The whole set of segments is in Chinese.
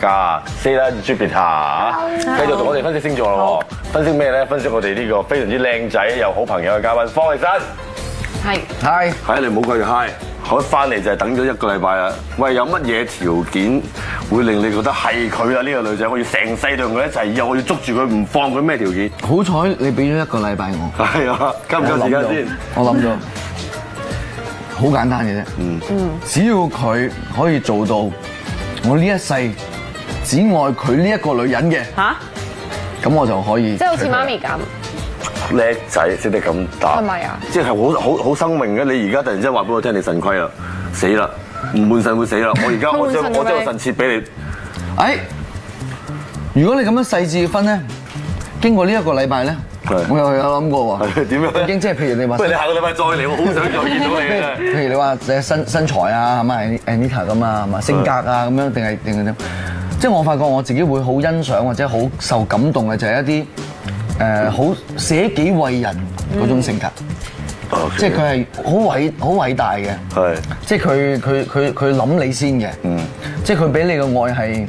家 s a y Jupiter，繼續同我哋分析星座咯喎。分析咩咧？分析我哋呢個非常之靚仔又好朋友嘅嘉賓方力申。係係係你唔好掛住 hi，我一翻嚟就係等咗一個禮拜啦。喂，有乜嘢條件會令你覺得係佢啊？呢個女仔，我要成世同佢一齊，以後我要捉住佢唔放佢咩條件？好彩你俾咗一個禮拜我，係啊，夠唔夠時間先？我諗咗，好簡單嘅啫。嗯嗯，只要佢可以做到，我呢一世只愛佢呢一個女人嘅，吓，咁我就可以。即係好似媽咪咁，叻仔識得咁答，係咪啊？即係好好好生命嘅。你而家突然之間話俾我聽你腎虧啦，死啦，唔換腎會死啦。我而家 我將換腎嘅咩我將個腎切俾你。誒，如果你咁樣細緻分咧，經過呢一個禮拜咧，我又有諗過喎。係點樣已經即係譬如你話不，如你下個禮拜再嚟，我好想再見到你啊！譬如你話誒身身材啊，係咪 Anita 咁啊，係嘛性格啊咁樣，定係定係點？即係我發覺我自己會好欣賞或者好受感動嘅就係一啲誒好捨己為人嗰種性格，即係佢係好偉好偉大嘅。係即係佢佢佢佢諗你先嘅，嗯即係佢俾你嘅愛係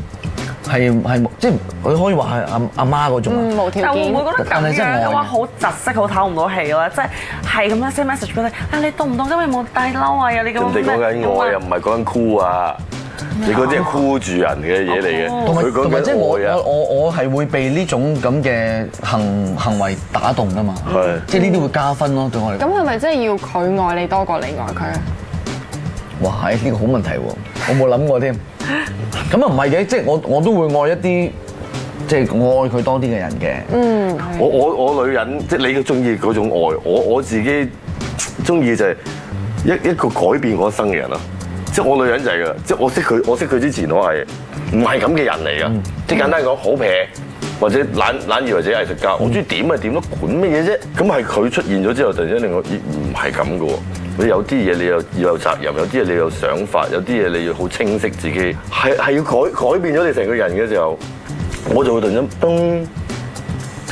係係即係佢可以話係阿阿媽嗰種啊。嗯無條但會件唔會覺得咁但係真係愛樣嘅話好窒息，好唞唔到氣咯？即係係咁樣 send message 俾你，啊你凍唔凍？今日冇帶褸啊？有你咁人哋講緊愛啊，唔係講緊箍啊！你嗰啲係箍住人嘅嘢嚟嘅，同埋佢講同埋即係我愛啊我！我我係會被呢種咁嘅行行為打動噶嘛，係即係呢啲會加分咯對我嚟講。咁係咪真係要佢愛你多過你愛佢啊？哇，係呢個好問題喎，我冇諗過添。咁啊唔係嘅，即係我我都會愛一啲即係愛佢多啲嘅人嘅。嗯，我我我女人，即係你中意嗰種愛，我我自己中意就係一一個改變我一生嘅人咯。即係我女人就係㗎，即係我識佢，我識佢之前我係唔係咁嘅人嚟㗎。即係簡單講，好撇或者懶懶以為自己藝術家，我中意點咪點咯，管乜嘢啫？咁係佢出現咗之後，突然之間令我咦唔係咁嘅喎。你有啲嘢你又要有責任，有啲嘢你有想法，有啲嘢你要好清晰自己，係係要改改變咗你成個人嘅時候，我就會突然間噔，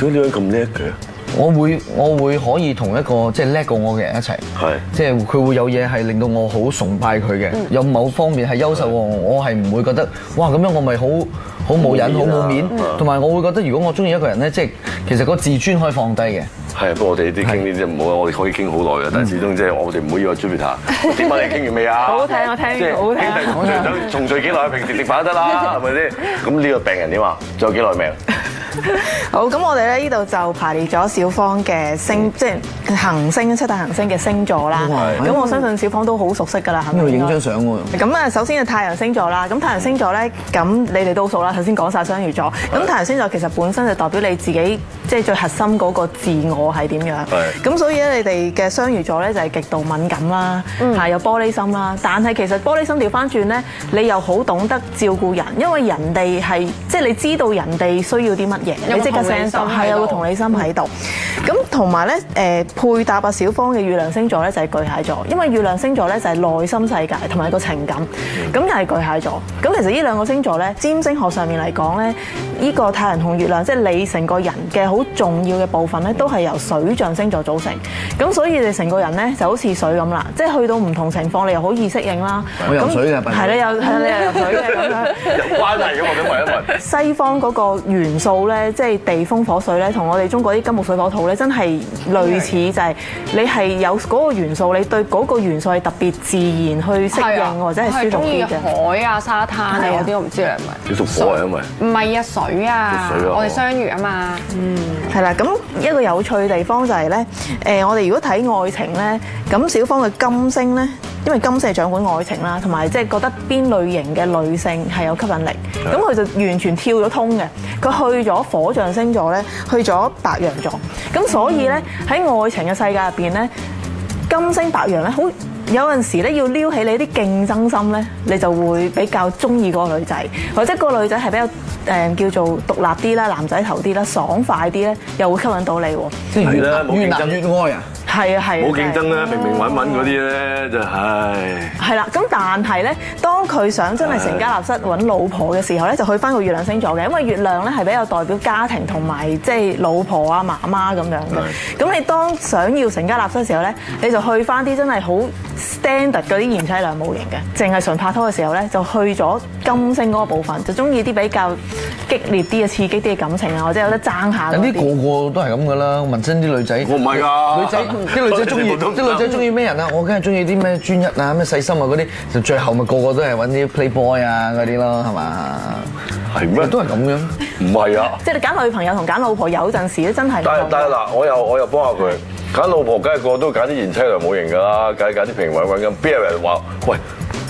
點解呢個人咁叻嘅？我會我會可以同一個即係叻過我嘅人一齊，係即係佢會有嘢係令到我好崇拜佢嘅，有某方面係優秀過我，我係唔會覺得哇咁樣我咪好好冇癮好冇面，同埋我會覺得如果我中意一個人咧，即係其實個自尊可以放低嘅。係，不過我哋啲傾呢啲唔好，我哋可以傾好耐嘅，但係始終即係我哋唔好以為 Jupiter 點解你傾完未啊？好好聽我聽即係好好聽兄弟重聚幾耐？平時食飯得啦，係咪先？咁呢個病人點啊？仲有幾耐命？好，咁我哋咧呢度就排列咗小方嘅星，即系行星七大行星嘅星座啦。咁我相信小芳都好熟悉㗎啦，係咪？影張相喎。咁啊，首先係太陽星座啦。咁太陽星座咧，咁你哋都熟啦。頭先講晒雙魚座。咁太陽星座其實本身就代表你自己，即係最核心嗰個自我係點樣。咁所以咧，你哋嘅雙魚座咧就係極度敏感啦，係有玻璃心啦。但係其實玻璃心調翻轉咧，你又好懂得照顧人，因為人哋係即係你知道人哋需要啲乜嘢，你即刻同理 sense 到係有個同理心喺度。咁同埋咧，誒配搭阿小芳嘅月亮星座咧就係巨蟹座，因為月亮星座咧就係內心世界同埋個情感，咁又係巨蟹座。咁其實呢兩個星座咧，占星學上面嚟講咧，呢個太陽同月亮，即係你成個人嘅好重要嘅部分咧，都係由水象星座組成。咁所以你成個人咧就好似水咁啦，即係去到唔同情況，你又好易適應啦。我游水嘅咁係你又係，你又游水嘅咁樣。有關係嘅，我想問一問。西方嗰個元素咧，即係地風火水咧，同我哋中國啲金木水火土咧，真係類似，就係你係有嗰個元素，你對嗰個元素係特別自然去適應或者係舒服中意啲嘅。海啊、沙灘啊嗰啲，我唔知你係咪？你屬火啊因為唔係啊，水啊，水啊我哋雙魚啊嘛。嗯係啦，咁一個有趣嘅地方就係咧，誒，我哋如果睇愛情咧，咁小芳嘅金星咧，因為金星掌管愛情啦，同埋即係覺得邊類型嘅女性係有吸引力，咁佢就完全跳咗通嘅，佢去咗火象星座咧，去咗白羊座，咁所以咧喺愛情嘅世界入邊咧，金星白羊咧好。有陣時咧要撩起你啲競爭心咧，你就會比較中意嗰個女仔，或者個女仔係比較誒、叫做獨立啲啦、男仔頭啲啦、爽快啲咧，又會吸引到你喎。即係係啦冇越越競爭難越愛啊！係啊係啊，冇競爭啦，真係平平穩穩嗰啲咧就唉。係啦，咁但係咧，當佢想真係成家立室揾老婆嘅時候咧，就去翻個月亮星座嘅，因為月亮咧係比較代表家庭同埋即係老婆啊、媽媽咁樣嘅。咁你當想要成家立室嘅時候咧，你就去翻啲真係好 standard 嗰啲賢妻良母型嘅，淨係純拍拖嘅時候咧，就去咗金星嗰個部分，就中意啲比較激烈啲嘅、刺激啲嘅感情啊，或者有得爭下嗰有啲啲。個個都係咁噶啦，問真啲女仔。我唔係㗎，女仔啲女仔中意啲女仔中意咩人啊？我梗係中意啲咩專一啊、咩細心啊嗰啲，就最後咪個個都係揾啲 playboy 啊嗰啲咯，係嘛？係咩？都係咁樣。唔係啊！即係你揀女朋友同揀老婆有陣時咧，真係但係同但係嗱，我又我又幫下佢揀老婆，梗係個個都揀啲賢妻良母型㗎啦，梗係揀啲平穩穩咁。邊有人話喂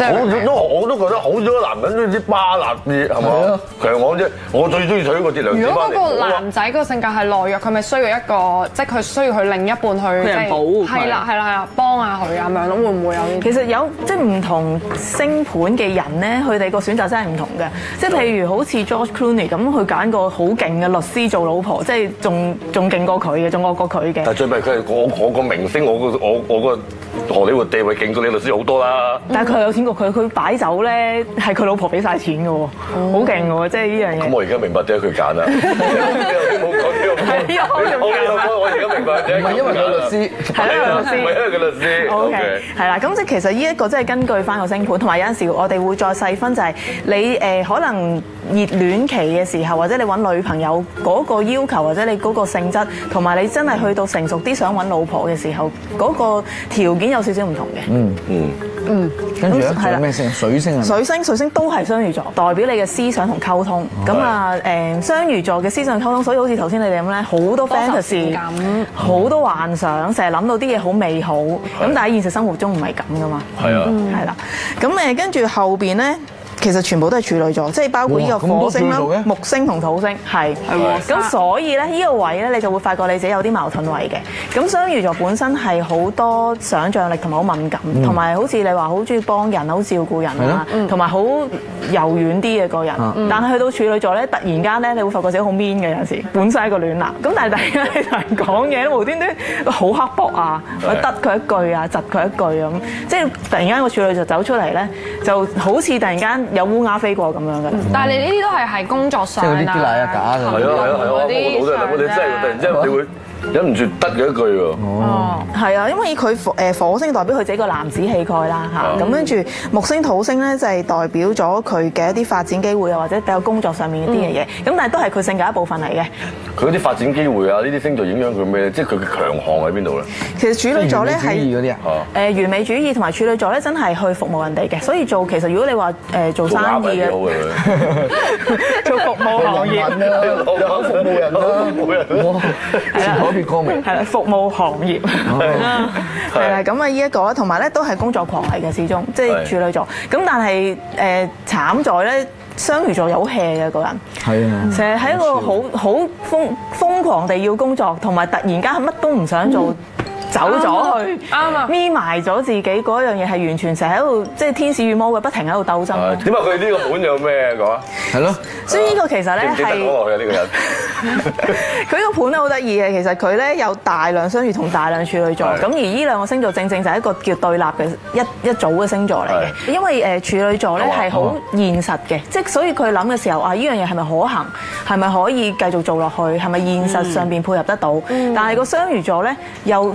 即係我都我都覺得好多男人中意啲巴辣啲係係嘛啊強悍啫，我最中意娶個鐵娘子如果嗰。個男仔個性格係懦弱，佢咪需要一個，即係佢需要佢另一半去即係人保護佢係啦係啦係啦，幫下佢咁樣咯，會唔會有啲？其實有即係唔同星盤嘅人咧，佢哋個選擇真係唔同嘅。即係譬如好似 George Clooney 咁，佢揀個好勁嘅律師做老婆，即係仲仲勁過佢嘅，仲惡過佢嘅。但係最弊佢係我我個明星，我個我我個荷里活地位勁過你律師好多啦。但係佢有錢過佢，佢擺酒咧係佢老婆俾晒錢嘅喎，好勁嘅喎，即係呢樣嘢。咁我而家明白點解佢揀啦。我我我我而家明白唔係因為佢律師係啦律師唔係因為佢律師。O OK K，係啦，咁即係其實呢一個即係根據翻個星盤，同埋有陣時我哋會再細分，就係你誒可能熱戀期嘅時候，或者你揾女朋友嗰個要求，或者你嗰個性質，同埋你真係去到成熟啲想揾老婆嘅時候，嗰個條件有少少唔同嘅。嗯嗯，跟住咧，咁係啦仲有咩星？水星啊？水星水星都係雙魚座，代表你嘅思想同溝通。咁啊誒，雙魚座嘅思想溝通，所以好似頭先你哋咁咧，好多 fantasy，感好多幻想，成日諗到啲嘢好美好。咁但係現實生活中唔係咁噶嘛。係啊。係啦，咁誒跟住後邊咧。其實全部都係處女座，即係包括呢個火星啦木星同土星，係。喎。咁所以咧，呢個位咧，你就會發覺你自己有啲矛盾位嘅。咁雙魚座本身係好多想像力同埋好敏感，同埋好似你話好中意幫人、好照顧人啊，同埋好柔軟啲嘅個人。但係去到處女座咧，突然間咧，你會發覺自己好 mean 嘅有陣時，本身係一個暖男。咁但係突然間你同人講嘢咧，無端端好刻薄啊，得佢一句啊，窒佢一句咁，即係突然間個處女座走出嚟咧，就好似突然間有烏鴉飛過咁樣嘅。但係你呢啲都係喺工作上即係嗰啲啲奶啊假嘅係啊係啊係啊，我腦都係諗，你真係突然之間你會忍唔住得嘅一句喎。哦，係啊，因為佢火誒火星代表佢自己個男子氣概啦嚇，咁跟住木星土星咧就係代表咗佢嘅一啲發展機會啊，或者比較工作上面一啲嘅嘢，咁但係都係佢性格一部分嚟嘅。佢嗰啲發展機會啊，呢啲星座影響佢咩咧？即係佢嘅強項喺邊度咧？其實處女座咧即係完美主義嗰啲啊。誒完美主義同埋處女座咧，真係去服務人哋嘅，所以做其實如果你話誒做生意嘅，嘅 做服務行業。啊，有服務人啦，冇人，前海別光明。係啦，服務行業係啦，咁啊呢一個啦，同埋咧都係工作狂嚟嘅，始終即係處女座。咁但係誒慘在咧，雙魚座有 hea 嘅個人。係啊。成日喺一個好好瘋瘋狂地要工作，同埋突然間係乜都唔想做。走咗去，啱啊眯埋咗自己嗰樣嘢係完全成日喺度，即係天使與魔鬼不停喺度鬥爭。係點解佢呢個本有咩講啊？係咯，所以呢個其實咧係落去啊？呢個人 佢呢個盤咧好得意嘅，其實佢咧有大量雙魚同大量處女座，咁而呢兩個星座正正就係一個叫對立嘅一一組嘅星座嚟嘅。因為誒處女座咧係好現實嘅，即係所以佢諗嘅時候啊，呢樣嘢係咪可行，係咪可以繼續做落去，係咪現實上邊配合得到？但係個雙魚座咧又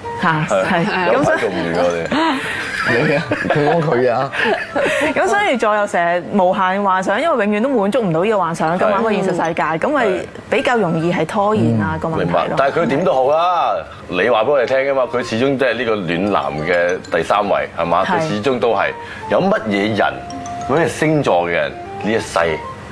嚇係咁所以排做唔完我哋。佢講佢啊，咁雙魚座又成日無限幻想，因為永遠都滿足唔到呢個幻想，咁玩個現實世界，咁咪比較容易係拖延啊個問題。明白，咯。但係佢點都好啦，你話俾我哋聽㗎嘛，佢始終都係呢個暖男嘅第三位，係嘛？佢始終都係有乜嘢人，乜嘢星座嘅人呢一世，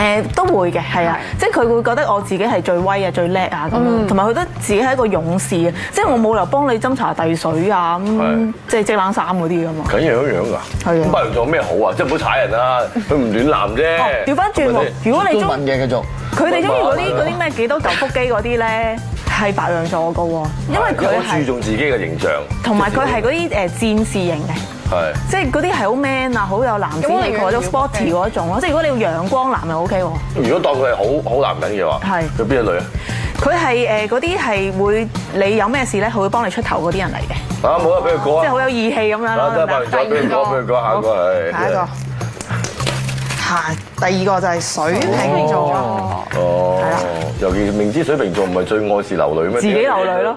誒都會嘅，係啊，即係佢會覺得我自己係最威啊、最叻啊咁樣，同埋佢覺得自己係一個勇士啊，即係我冇理由幫你斟茶遞水啊咁，即係織冷衫嗰啲噶嘛。咁樣樣㗎。係啊咁白羊座咩好啊？即係唔好踩人啦，佢唔暖男啫。哦，調翻轉喎，如果你中都問嘅繼續。佢哋中意嗰啲嗰啲咩幾多嚿腹肌嗰啲咧，係白羊座噶喎，因為佢好注重自己嘅形象，同埋佢係嗰啲誒戰士型嘅。係。即係嗰啲係好 man 啊，好有男子氣概，或者 sporty 嗰種咯。即係如果你要陽光男又 OK 喎。如果當佢係好好男人嘅話，係佢邊一類啊？佢係誒嗰啲係會你有咩事咧，佢會幫你出頭嗰啲人嚟嘅。啊，冇得俾佢講啊！即係好有義氣咁樣啊，咯。得白羊座俾佢講，俾佢講下個係。下一個，下第二個就係水瓶座。哦係啦，尤其明知水瓶座唔係最愛是流淚咩？自己流淚咯。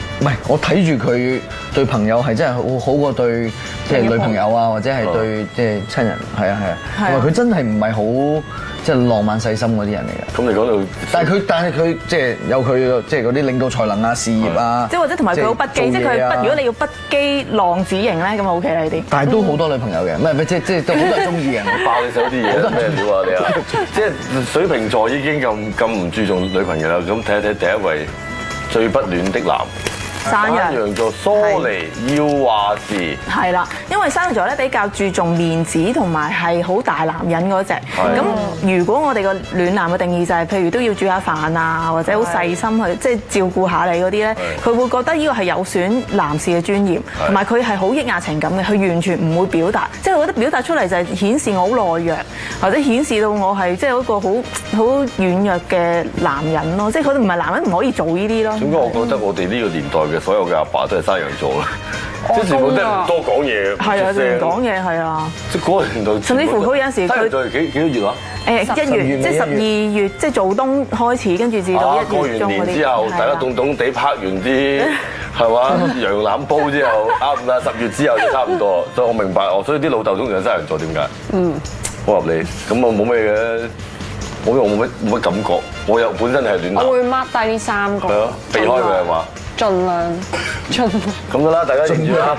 唔係，我睇住佢對朋友係真係好好過對即係女朋友啊，或者係對即係親人，係啊係啊，同埋佢真係唔係好即係浪漫細心嗰啲人嚟嘅。咁你講到，但係佢但係佢即係有佢即係嗰啲領導才能啊、事業啊，即係或者同埋佢好不羈，即係佢不。如果你要不羈浪子型咧，咁啊 OK 啦呢啲。但係都好多女朋友嘅，唔係唔係即係即係都好多人中意嘅。爆你手啲嘢咩料啊你啊？即係水瓶座已經咁咁唔注重女朋友啦，咁睇一睇第一位最不暖的男。山羊羊座疏離要話事，係啦，因為山羊座咧比較注重面子同埋係好大男人嗰只。咁如果我哋個暖男嘅定義就係、譬如都要煮下飯啊，或者好細心去即係照顧下你嗰啲咧，佢會覺得呢個係有損男士嘅尊嚴，同埋佢係好抑壓情感嘅，佢完全唔會表達，即係我覺得表達出嚟就係顯示我好懦弱，或者顯示到我係即係一個好好軟弱嘅男人咯，即係佢哋唔係男人唔可以做呢啲咯。點解我覺得我哋呢個年代嘅所有嘅阿爸都係山羊座啦？即係全部都係唔多講嘢，係啊，唔講嘢係啊。即係嗰個年代，甚至乎佢有陣時佢山羊座係幾幾多月啊？誒一月即係十二月，即係做冬開始，跟住至到啊，一過完月中嗰啲。年之後，大家凍凍地拍完啲 係嘛羊腩煲之後，啱啦，十月之後就差唔多。所以我明白，我所以啲老豆通常係山羊座點解？嗯，好合理。咁我冇咩嘅，我又冇乜冇乜感覺。我又本身係暖男我，會 mark 低呢三個，係咯，避開佢係嘛？盡量盡量。咁噶啦，大家記住啦，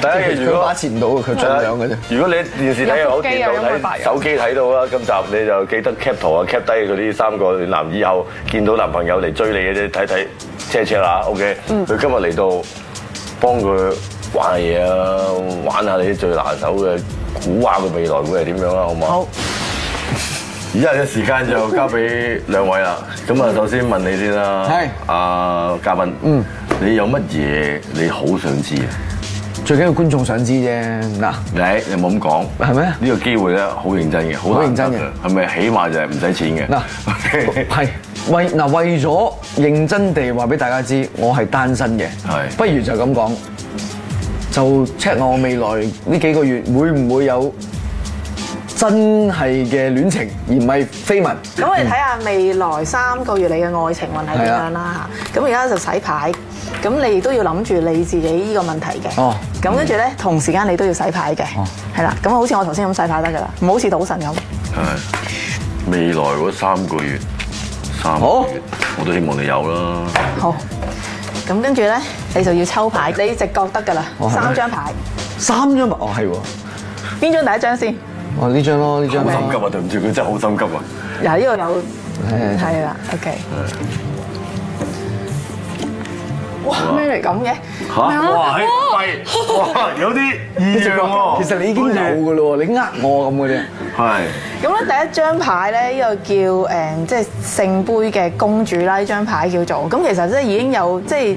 大家記住咯佢把。持唔到嘅，佢盡量嘅啫。如果你電視睇又好，睇、手機睇到啦，今集你就記得 cap 圖啊，cap 低嗰啲三個暖男，以後見到男朋友嚟追你嘅啫，睇睇 check check 啦，OK。佢今日嚟到幫佢玩下嘢啊，玩下你最拿手嘅，估下佢未來會係點樣啦，好唔好？好。而家嘅時間就交俾兩位啦。咁啊，首先問你先啦。係啊，嘉賓。嗯。你有乜嘢你好想知啊？最緊要觀眾想知啫。嗱，你你冇咁講，係咩呢個機會咧好認真嘅，好好認真嘅係咪？起碼就係唔使錢嘅。嗱 OK 係為嗱為咗認真地話俾大家知，我係單身嘅。係不如就咁講，就 check 我未來呢幾個月會唔會有真係嘅戀情，而唔係緋聞。咁我哋睇下未來三個月你嘅愛情運係點樣啦嚇。咁而家就洗牌，咁你亦都要諗住你自己呢個問題嘅。哦咁跟住咧，同時間你都要洗牌嘅。哦係啦，咁好似我頭先咁洗牌得㗎啦，唔好似賭神咁。係未來嗰三個月，三個好月我都希望你有啦。好。咁跟住咧，你就要抽牌，你直覺得㗎啦，三張牌。三張牌，哦係喎，邊張第一張先？哦呢張咯，呢張好心急啊！對唔住，佢真係好心急啊！嗱，呢個有係係啦，OK。哇，咩嚟咁嘅？嚇！哇！係！哇！有啲異象喎。其實你已經有嘅咯喎，你呃我咁嘅啫。係咁咧第一張牌咧，呢個叫誒即係聖杯嘅公主啦，呢張牌叫做咁，其實即係已經有即係。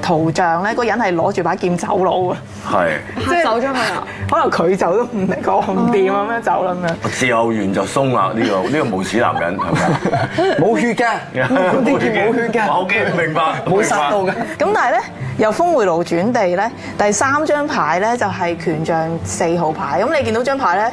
圖像咧，個人係攞住把劍走佬啊，係。嚇走咗去啊！可能佢走都唔講唔掂咁樣走啦咁樣。自由完就鬆啦，呢個 呢個無恥男人係咪？冇血㗎，嗰啲叫冇血㗎，我嘅明白，冇殺到嘅。咁但係咧，又峰回路轉地咧，第三張牌咧就係權杖四號牌。咁你見到張牌咧，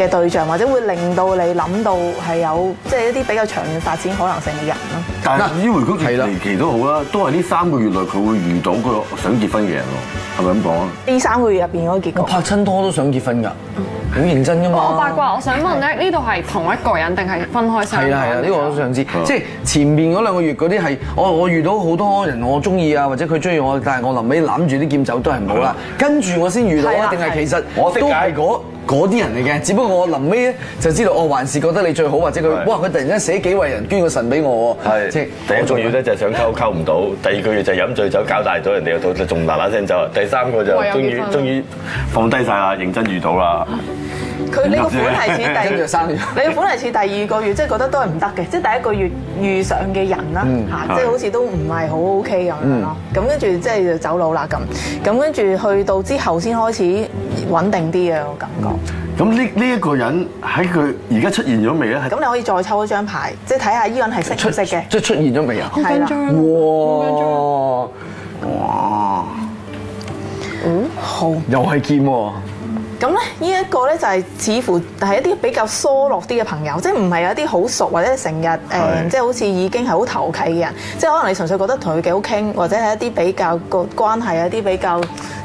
嘅對象，或者會令到你諗到係有即係一啲比較長遠發展可能性嘅人咯。但係呢回曲係啦離奇都好啦，都係呢三個月內佢會遇到佢想結婚嘅人喎，係咪咁講啊？呢三個月入邊嗰個結果，我拍親拖都想結婚㗎，好認真㗎嘛。我八卦，我想問咧，呢度係同一個人定係分開三個人？係啊係啊，呢個我都想知。即係前面嗰兩個月嗰啲係，我我遇到好多人我中意啊，或者佢中意我，但係我臨尾攬住啲劍走都係唔好啦。跟住我先遇到啊，定係其實我識解都係嗰嗰啲人嚟嘅，只不過我臨尾咧就知道，我還是覺得你最好，或者佢哇佢突然間寫幾位人捐個腎俾我喎，即係第一重要咧就係想溝溝唔到，第二個月就飲醉酒搞大咗人哋個肚，就仲嗱嗱聲走，第三個就終於終於放低晒啦，認真遇到啦。佢呢個款係似第 跟住生咗。你個款係似第二個月，即係覺得都係唔得嘅，即係第一個月遇上嘅人啦嚇，即係好似都唔係好 OK 咁樣咯。咁跟住即係就走佬啦咁，咁跟住去到之後先開始穩定啲嘅我感覺。咁呢呢一個人喺佢而家出現咗未咧？係咁你可以再抽一張牌，即係睇下呢個人係識唔識嘅。即係出現咗未啊？係啦，哇！哇！好。又係劍喎，咁咧，呢一個咧就係似乎係一啲比較疏落啲嘅朋友，即係唔係有一啲好熟或者成日誒，即係好似已經係好投契嘅人，即係可能你純粹覺得同佢幾好傾，或者係一啲比較個關係一啲比較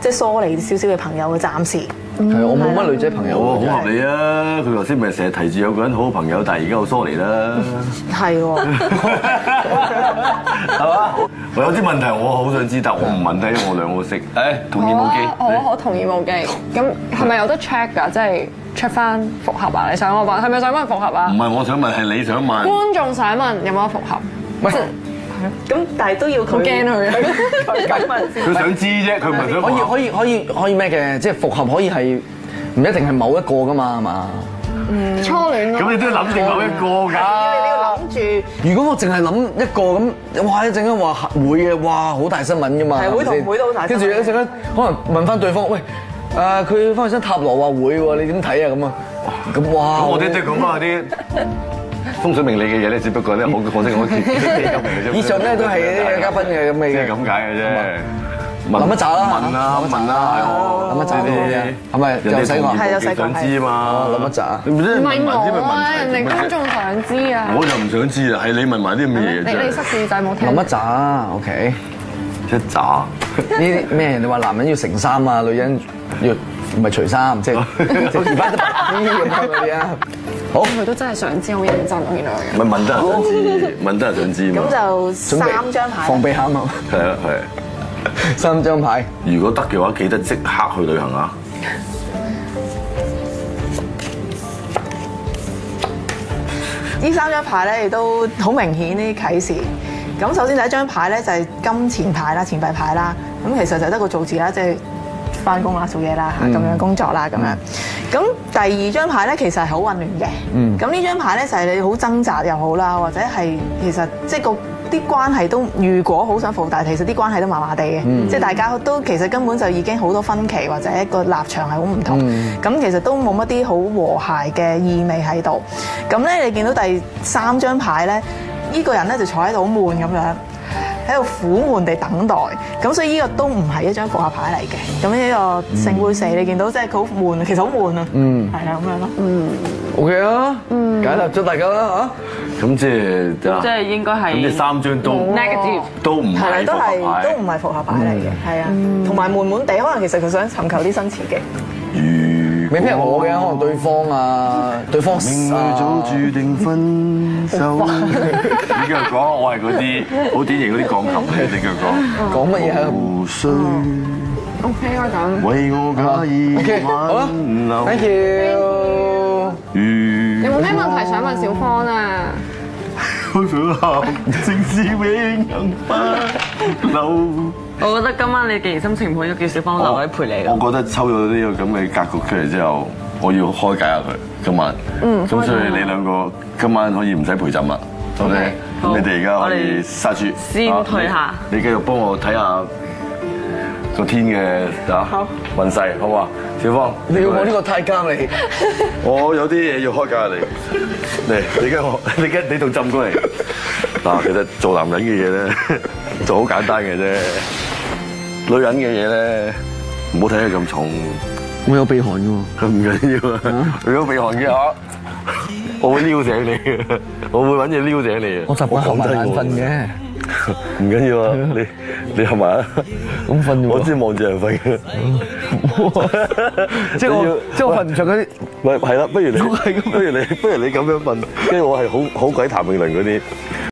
即係疏離少少嘅朋友嘅暫時。係我冇乜女仔朋友好喎，好合理啊！佢頭先咪成日提住有個人好好朋友，但係而家好疏離啦，係喎，係嘛？我有啲問題我好想知，但我唔問啦，因為我兩個都識。誒，同意冇好啊，機。我好同意冇機。咁係咪有得 check 㗎？即係 check 翻復合啊？你想我問係咪想問復合啊唔？係我想問，係你想問。觀眾想問有冇得復合？喂，咁但係都要佢好驚佢佢想知啫，佢唔係想可以可以可以可以咩嘅？即係復合可以係唔一定係某一個噶嘛，係嘛？嗯初戀咯。咁你都要諗定某一個㗎。你要諗住如果我淨係諗一個咁，哇！一陣間話會嘅，哇！好大新聞噶嘛，係會同係咪先會都好大跟住一陣間可能問翻對方，喂，誒佢翻去身塔羅話會喎，你點睇啊？咁啊，咁哇！咁我哋都係講啊啲風水命理嘅嘢咧，只不過咧，我我識我嘅啫。以上咧都係啲嘉賓嘅咁嘅嘢即係咁解嘅啫。諗一陣啦問啦，問啦，係我諗一陣啲係咪人哋又使我係有細個想知啊嘛。諗一陣你唔係我啊，人哋觀眾想知啊。我就唔想知啊，係你問埋啲咁嘅嘢你你啫。塞耳仔冇聽？諗一陣，OK。一紮。呢啲咩人哋話男人要成衫啊，女人要唔係除衫，即係 即係而家都白啲咁樣嗰啲啊。好，佢都真係想知，好認真，我見到佢。唔係問得人想知，問得人想知嘛。咁就三張牌放。鼻喊啊！係啊係啊。三張牌，如果得嘅話，記得即刻去旅行啊！呢三張牌咧亦都好明顯呢啲啟示。咁首先第一張牌咧就係金錢牌啦、錢幣牌啦。咁其實就得個做字啦，即係翻工啦、做嘢啦嚇咁樣工作啦咁樣。咁第二張牌咧其實係好混亂嘅。嗯咁呢張牌咧就係你好掙扎又好啦，或者係其實即係個啲關係都如果好想復，但係其實啲關係都麻麻地嘅，即係大家都其實根本就已經好多分歧，或者一個立場係好唔同。咁、其實都冇乜啲好和諧嘅意味喺度。咁咧，你見到第三張牌咧，呢、個人咧就坐喺度好悶咁樣。喺度苦悶地等待，咁所以呢個都唔係一張復合牌嚟嘅。咁呢個聖杯四，你見到即係佢好悶，其實好悶啊。嗯，係啊，咁樣咯。嗯，OK 啊，解答咗大家啦咁即係即係應該係咁即三張都 negative。都唔係都係都唔係復合牌嚟嘅，係啊，同埋悶悶地，可能其實佢想尋求啲新刺激。嚇，未必係我嘅，可能對方啊，對方命裏早注定分手。你繼續講，我係嗰啲好典型嗰啲鋼琴嘅，你繼續講。講乜嘢啊無需 OK 啦咁。為我假意？OK，好啦挽留，thank you。如有冇咩問題想問小芳啊？好想喊，正是永恆不朽。我覺得今晚你既然心情唔好，要叫小芳留喺陪你我覺得抽咗呢個咁嘅格局出嚟之後，我要開解下佢今晚。嗯，咁所以你兩個今晚可以唔使陪枕啦。OK，咁你哋而家可以殺住。先退下你繼續幫我睇下個天嘅啊運勢，好唔好啊？小芳，你要我呢個太監嚟，我有啲嘢要開解下你。嚟，你跟我，你跟你同浸過嚟。嗱，其實做男人嘅嘢咧，就好簡單嘅啫。女人嘅嘢咧，唔好睇佢咁重。我有鼻鼾嘅喎。咁唔緊要啊！如果鼻鼾嘅話，我會撩醒你嘅，我會揾嘢撩醒你嘅。我習慣合埋眼瞓嘅，唔緊要啊！你你合埋啊！咁瞓我知望住人瞓嘅。即係我即系我瞓唔着嗰啲。喂，係啦，不如你 不如你不如你咁樣問，跟住我係好好鬼譚詠麟嗰啲。